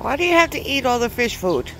Why do you have to eat all the fish food?